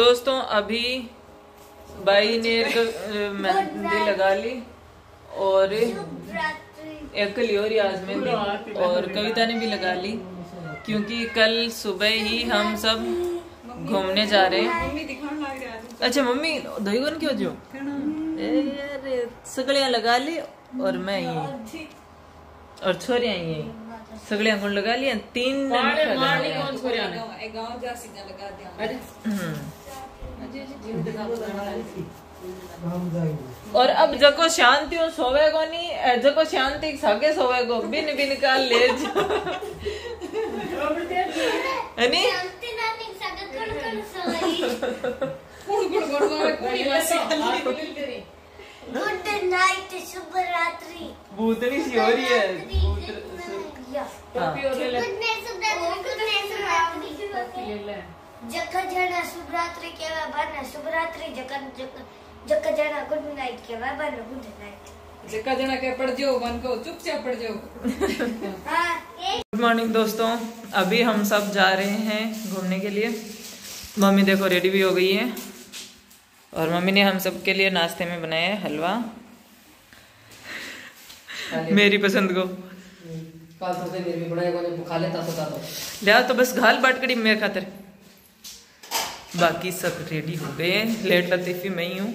दोस्तों अभी बाई ने एक, मेहंदी लगा ली और एक ली और आज मेहंदी और कविता ने भी लगा ली क्योंकि कल सुबह ही हम सब घूमने जा रहे हैं। अच्छा मम्मी दही कौन क्यों जो अरे सगलियाँ लगा ली और मैं यही और छोरिया यही सगलियाँ कौन लगा लिया तीन और अब जको शांति हो सोवे को नहीं जको शांति सगे सोवे को बिन बिन का ले गुड नाइट शुभ रात्रि भूतनी सी हो रही है। हाँ। गुड नाइट शुभ रात्रि गुड नाइट शुभ रात्रि केवा बन जक गुड नाइट केवा बन गुड नाइट जेका जना के पड़ जाओ मन को चुपचाप पड़ जाओ हाँ गुड मॉर्निंग दोस्तों अभी हम सब जा रहे हैं घूमने के लिए मम्मी देखो रेडी भी हो गई है और मम्मी ने हम सब के लिए नाश्ते में बनाया है हलवा मेरी पसंद को काल तो तो तो लिया तो बस घाल बाट कड़ी मेरे खातिर बाकी सब रेडी हो गए हैं। लेट लतीफी मैं ही हूँ।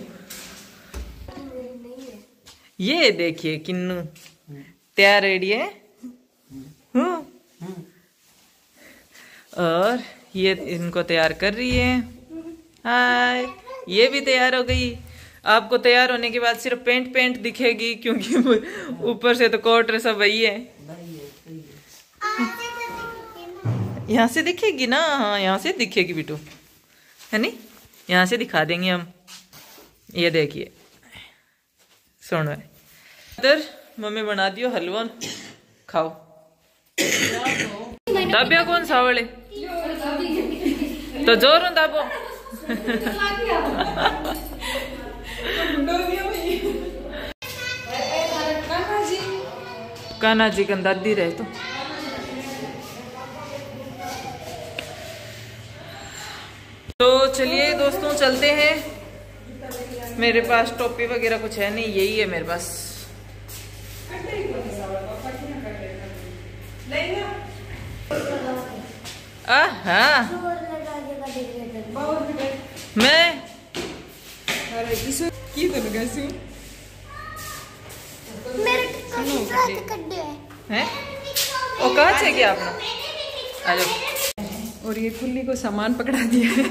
ये देखिए किन्नू तैयार रेडी है? हूँ। और ये इनको तैयार कर रही है। हाय ये भी तैयार हो गई। आपको तैयार होने के बाद सिर्फ़ पेंट पेंट दिखेगी क्योंकि ऊपर से तो कोट सब वही है। यहाँ से दिखेगी ना? हाँ यहाँ से दिखेगी बिटू। है नी यहाँ से दिखा देंगे हम। ये देखिए। सुन इधर मम्मी बना दियो हलवा। खाओ। दाबिया कौन सा वाले? तो ज़ोर हूँ दाबो। कान्हा जी का दादी रहे तो तो चलिए दोस्तों चलते हैं। मेरे पास टोपी वगैरह कुछ है नहीं यही है मेरे पास। थे मैं? की तो लगा सु मेरे कड्डे हैं। ओ कहाँ से गया आपने? आ जाओ और ये कुल्ली को सामान पकड़ा दिया है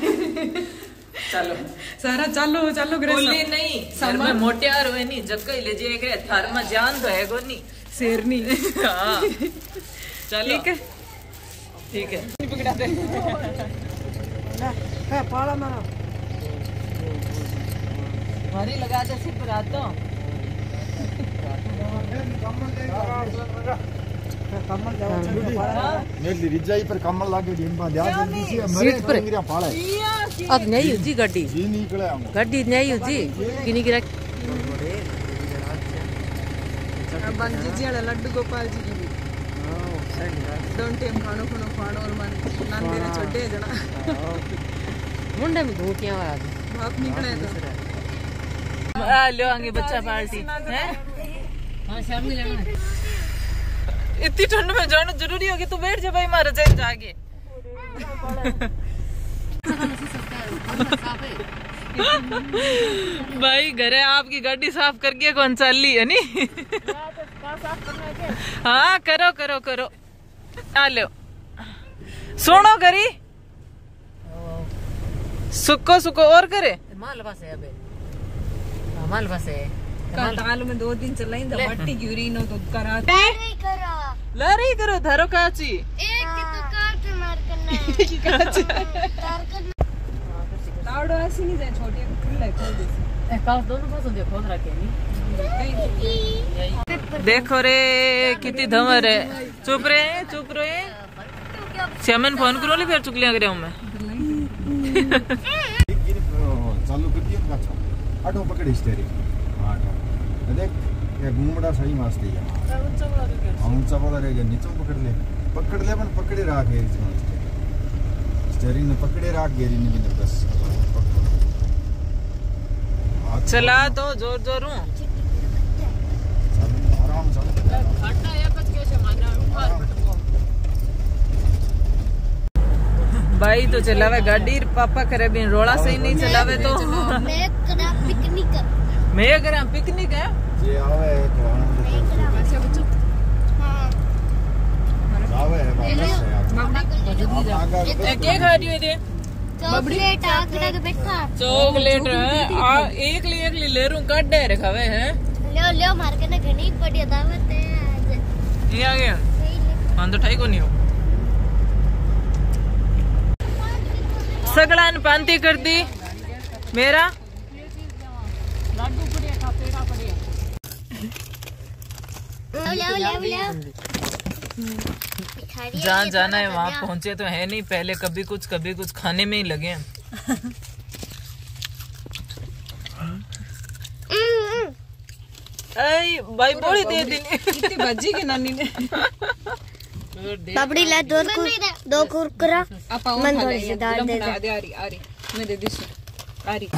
चलो सारा चालो चालो करे नहीं सर में मोटियार हुए नहीं जग ही ले जाए के थार में जान तो है को नहीं शेरनी हाँ चलो ठीक है ठीक है पकड़ा दे हमारी लगा दे सिर्फ़ रात तो नेली रिजाई पर कमल लागे दिन बाद याद जल्दी से मरे सीट पर। मेरा पाला अब नहीं हुई गड्डी। जी निकले हम गड्डी नहीं हुई किनी गिरा बंजी जी वाला लड्डू गोपाल जी की भी। दोन टाइम खानो खानो खानो और मन नान मेरे छोटे जना मुंडे में धोतियाँ वाला भाप निकले तो। आ लो आगे बच्चा पार्टी है? हाँ सामने जाना इतनी ठंड में जाना ज़रूरी होगी तू बैठ जा भाई मारा जाए जाके भाई घरे आपकी गाड़ी साफ़ करके कौन सा ली है नी हाँ करो करो करो। आ लो। सुनो करी सुको सुको और करे। माल बस है। अबे हाँ, माल बस है कल दाल में दो दिन चलाई तो मट्टी गिरी नो तो करा। नहीं करो लरी करो धरो काची एक तो काट मार करना तार करना तावड़ो ऐसी नहीं जाए छोटी खुला खोल दे काल दोनों पास दे खोल रखे नहीं देखो रे कितनी धमर है। चुप रहे चुप रहे श्यामन फ़ोन करो ले फिर चुगलियाँ करे हूँ मैं। चालू कर दिया अच्छा। पकड़ स्टीयरिंग देख। ये घूमड़ा सही मस्त है। हम ऊँचा वाला रह गया नीचे पकड़ ले। पकड़ ले अपन पकड़े रहा गेरी स्टीयरिंग ने पकड़े रहा गेरी ने भी बस चला तो ज़ोर ज़ोर हूँ? आराम चालू भाई तो चलावे गाड़ी पापा करे भी रोड़ा सही नहीं चलावे तो। मैं करा पिकनिक। मैं अगर पिकनिक है जे आवे तो आनंद से हाँ जावे वापस से आप आगे ए, क्या खा रही हो ये चॉकलेट आगरा के बैठा चॉकलेट है आ एक ली एक ली ले रू काट दे रे खावे हैं लियो लियो मार के ना घनी बढ़िया दावत है आज ये आ गया तो ठाई को नहीं हो सगड़ा ने पांती कर दी मेरा लियो लियो लियो भिखारी जहाँ जाना है वहाँ। पहुँचे तो है नहीं पहले कभी कुछ कभी कुछ खाने में ही लगे हैं। हम्म, हम्म। भाई बोली दे दी इतनी भजी के नानी ने? पापड़ी ला दो कुर दो कुरकुरा। आप मन थोड़ी सी दाल दे दे। आ रही आ रही मैं दे दी आ रही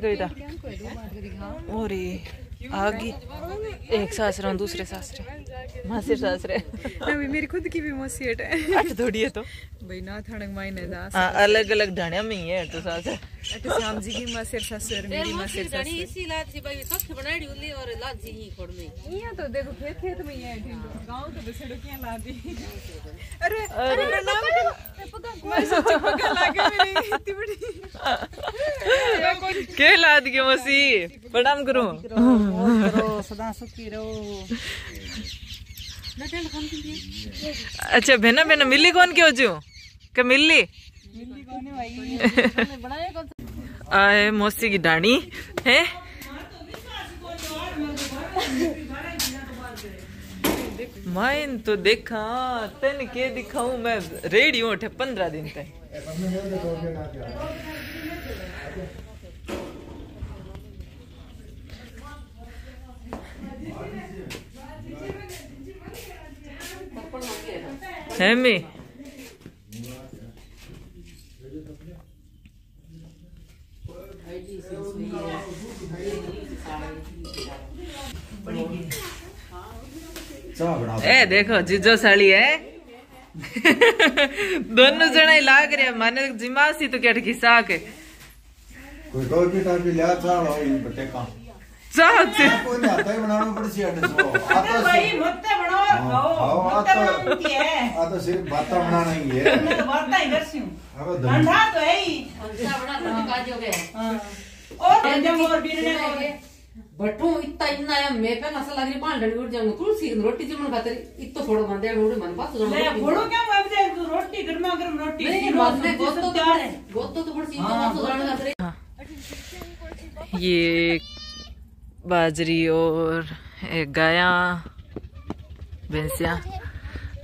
कविता और ये आगे एक सासरा दूसरे सासरे। सासरे मेरी खुद की भी है। अट थोड़ी है तो। भाई ना थड़क मायने हाँ अलग अलग ढाणिया में ही है तो सासरे अटे श्याम जी की मसेर ससुर मेरी मसेर ससुर यहाँ तो देखो खेत खेत में है ढिंडो गाँव तो बसेड़ो क्या ला दी अरे मैं सोची पका लागे मेरी इतनी बड़ी। के लाद के मसी? प्रणाम करूँ सदा सुखी रहो। अच्छा भेना भेना मिली कौन के हो जू? के मिली आए, मौसी की डाणी, है? माइन तो देखा, तन के दिखाऊँ मैं, रेडी हूँ पंद्रह दिन तक। है मी? ए देखो जीजो साड़ी है। दोनों जना ही लाग रहे माने जिमासी तो क्या खिसा के। कोई कोई की टाइप लिया चा लो इन बटे का साथ। से कोई नहीं आता ही बनाना पड़ सी अड्डे सो। आता भाई मुत्ते बनाओ खाओ। मुत्ते बनाती है। आ तो सिर्फ़ बाता बनाना ही है। से हूँ ठंडा तो है ही। काज हो। गया और जब और बीरने को भट्टू इतना इतना है मैं पे नसा लग रही पान डंडी उठ जाऊँगा। तुलसी रोटी जमन खातिर इतो थोड़ा बंदे उड़े मन पास ले फोड़ो क्या मैं अब देख रोटी गर्मा गर्म रोटी नहीं बाद में गोतो तो है गोतो तो बड़ी चीज़ पास उड़ाने खातिर ये बाजरी और गाया, भैंसिया।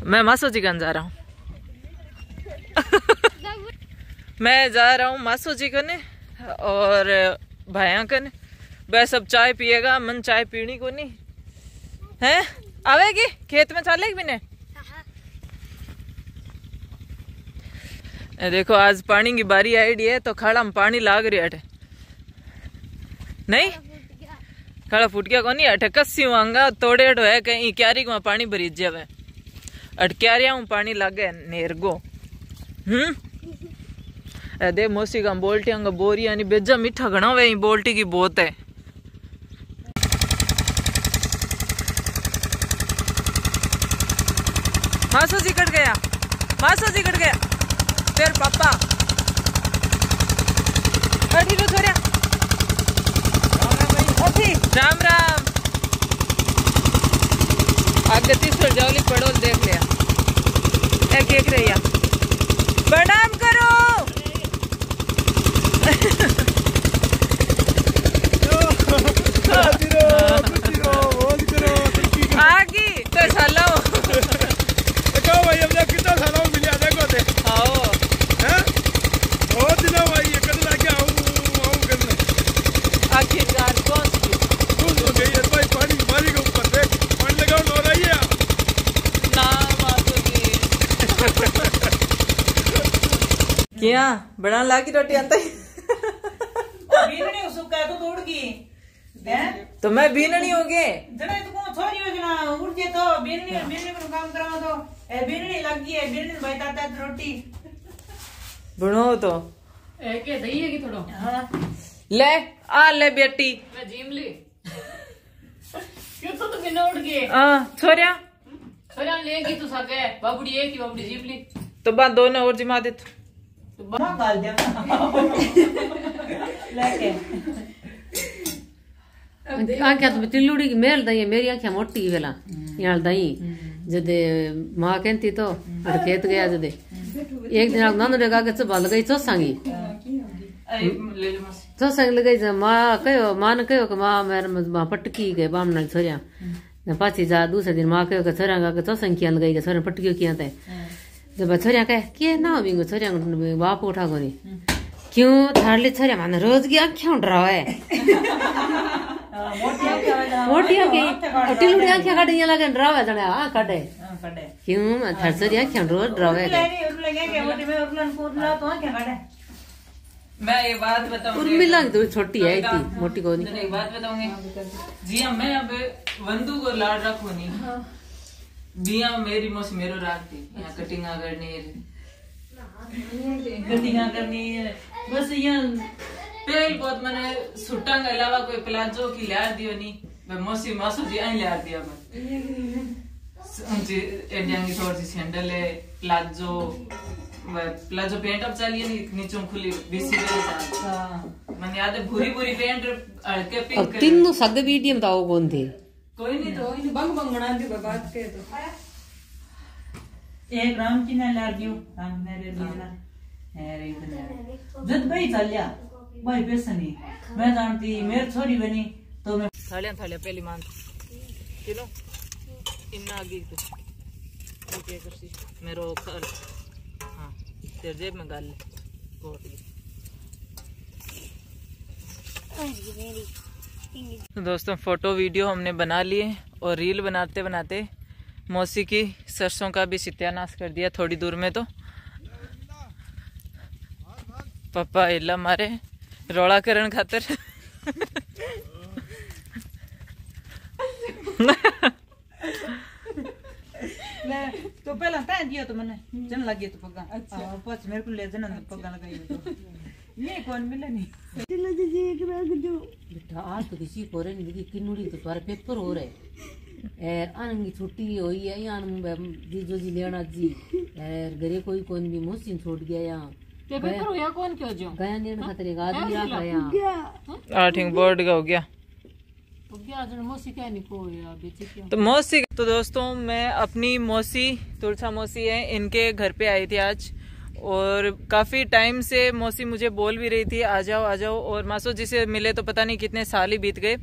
मैं मासो जी कन जा रहा हूँ। मैं जा रहा हूँ मासो जी कने और भाया कने वह सब चाय पिएगा, मन चाय पीनी को नहीं है? आवेगी? खेत में चलेगी भी ने देखो, आज पानी की बारी आई डी है तो खाड़ा में पानी लाग रही है नहीं? खाड़ा फूट गया कोनी अठे कस्सी वांगा तोड़े है कहीं क्यारी में पानी भरी जावे अट क्यारिया में पानी लागे नेरगो हम्म दे मोसी का बोल्टी अंग बोरी यानी बेजा मीठा घना वे बोल्टी की बोत है मासो जी कट गया मासो जी कट गया तेरे पापा अठी रो छोरिया राम राम। आगे तीसर जावली पड़ोल देख लिया। एक रहिया। प्रणाम करो आगी तो सालो आओ आखिरकार कौन सी क्या बना लागी रोटी आता ही बीनने सुक्का तो तोड़ गई हैं तो मैं बीननी हो गए जड़ा तो को छोरी हो जना उठ जे तो बीनने बीनने को काम कराओ तो ए बीनने लग गई है बीनने भाई ताता रोटी बनो तो ए के दही है कि थोड़ो हाँ ले आ ले बेटी मैं क्यों तो तुम बिना उठ गए छोरिया लेगी तू सके बाबुड़ी एक ही बाबुड़ी जिम ली तो बात दोनों और जिमा दे तू बना गाल दिया लेके आँखें तो टिल्लुड़ी की मेल दई मेरी आँखें मोटी वेला दई जदे माँ कहती तो खेत गया जदे एक दिन आप बल गई लगाई माँ कहो माँ ने कहो कि माँ मेरे माँ पटकी के बामना छोरिया पाछी जा दूसरे दिन माँ कहो कि किया लगाई के छोरिया पटकियो किया ते जब छोरिया कहे के ना बिंगो छोरिया बाप उठा कोनी क्यों थारले छोरिया माने रोज की आँखें मोटी आँखें वाला मोटी आँखें टिल्लुड़ी आँखें काटे यहाँ लगे डरावे जने आ काटे हाँ कड़े क्यों थार छोरी आँखें रोज डरावे लगे में तो एक बात बताऊँगी उर्मिला की थोड़ी छोटी है इतनी मोटी को नहीं एक बात बताऊँगी जी हाँ मैं अब वंदू को लाड रखू बिया मेरी मौसी मेरो राखती यहाँ कटिंग करनी है। गड्डियाँ करनी है। बस यहाँ पहल बहुत मैंने सुट्टा के अलावा कोई प्लाजो की लिया दियो नहीं। मैं मौसी मासू जी आई लिया दिया मैं। उनकी इंडियन की थोड़ी सी सैंडल है प्लाजो। प्लाजो पेंट अब चलिए नहीं नीचों खुली बीसी के मैंने याद है भूरी भूरी पेंट अब पिंक तीनों सग मीडियम था वो कौन थे? कोई नहीं तो इन बंग बंग बना दी बात के तो। एक राम की ना लार दियो। राम ने रे दिया अरे इधर जद भाई चलिया भाई बेसनी मैं जानती मेरी छोरी बनी तो मैं थालियाँ थालियाँ पहली मान। किलो? इन्ना आगे तो ओके करसी मेरो कर हाँ तेरे जेब में गाल। ले कोट की तो दोस्तों फ़ोटो वीडियो हमने बना लिए और रील बनाते बनाते मौसी की सरसों का भी सत्यानाश कर दिया थोड़ी दूर में तो। पापा इला मारे रोड़ा करण खातर तो पहला ता दियो तो मैंने जन लगे तो पग्गा अच्छा। पास मेरे को ले जन पग्गा लगाई तो। ये कौन मिला नहीं? आज तो किसी को रे नहीं दीदी किन्नुड़ी तो तुम्हारे पेपर हो रहे। एर आनंद की छुट्टी हुई है यहाँ जीजो जी लेना जी। एर घरे कोई कौन भी मुस्लिम छोड़ गया यहाँ पेपर हुआ कौन क्यों जो गया लेने खातिर एक आदमी रखा यहाँ आठ बोर्ड का हो गया। तो तो मौसी तो दोस्तों मैं अपनी मौसी तुलसा मौसी है इनके घर पे आई थी आज। और काफ़ी टाइम से मौसी मुझे बोल भी रही थी आ जाओ आ जाओ। और मासो जी से मिले तो पता नहीं कितने साल ही बीत गए।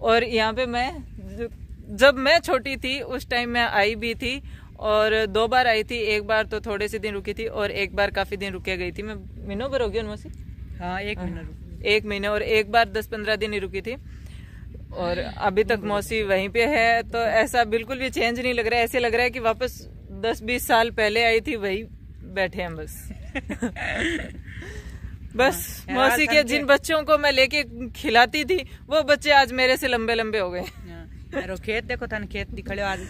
और यहाँ पे मैं जब मैं छोटी थी उस टाइम मैं आई भी थी और दो बार आई थी एक बार तो थोड़े से दिन रुकी थी और एक बार काफ़ी दिन रुके गई थी। मैं महीनों पर हो गया मौसी? हाँ एक महीना एक महीने और एक बार दस पंद्रह दिन ही रुकी थी। और अभी तक मौसी वहीं पे है तो ऐसा बिल्कुल भी चेंज नहीं लग रहा है। ऐसे लग रहा है कि वापस दस बीस साल पहले आई थी वही बैठे हैं बस। बस मौसी के जिन बच्चों को मैं लेके खिलाती थी वो बच्चे आज मेरे से लंबे लंबे हो गए। अरे खेत देखो था खेत दिखड़े आज।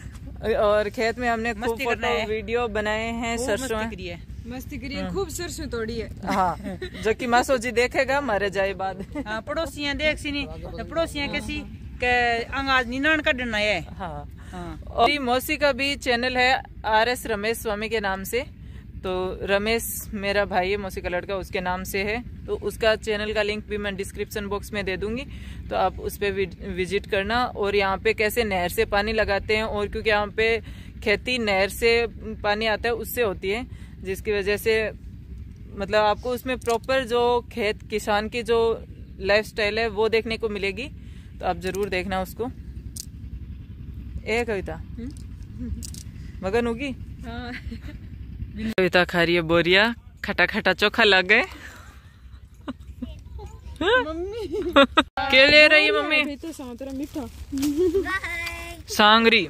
और खेत में हमने खूब फ़ोटो वीडियो बनाए हैं सरसों मस्ती मस्ती करिए खूब सरसों तोड़ी है। हाँ जो कि मासो जी देखेगा मारे जाए बाद। हाँ पड़ोसियाँ देख सी नहीं तो पड़ोसियाँ कैसी के अंगाज निनान कढ़ना है। हाँ। हाँ। और मौसी का भी चैनल है आर एस रमेश स्वामी के नाम से। तो रमेश मेरा भाई है मौसी का लड़का उसके नाम से है। तो उसका चैनल का लिंक भी मैं डिस्क्रिप्शन बॉक्स में दे दूँगी। तो आप उस पर विज़िट करना। और यहाँ पे कैसे नहर से पानी लगाते हैं और क्योंकि यहाँ पे खेती नहर से पानी आता है उससे होती है जिसकी वजह से मतलब आपको उसमें प्रॉपर जो खेत किसान की जो लाइफ है वो देखने को मिलेगी। तो आप ज़रूर देखना उसको। ए कविता। मगन होगी? हाँ। कविता खा रही है बोरिया खटा खटा चोखा लग। गए क्या ले रही है मम्मी? तो सांतरा मीठा। सांगरी।